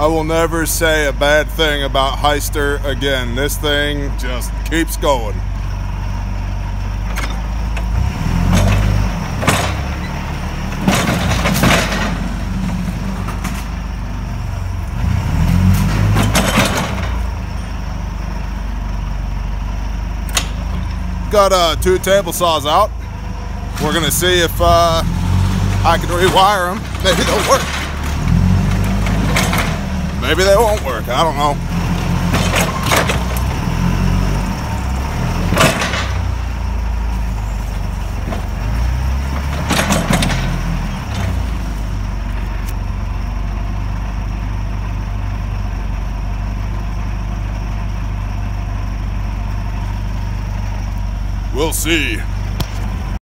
I will never say a bad thing about Hyster again. This thing just keeps going. Got uh, two table saws out. We're gonna see if uh, I can rewire them. Maybe they'll work. Maybe they won't work. I don't know. We'll see.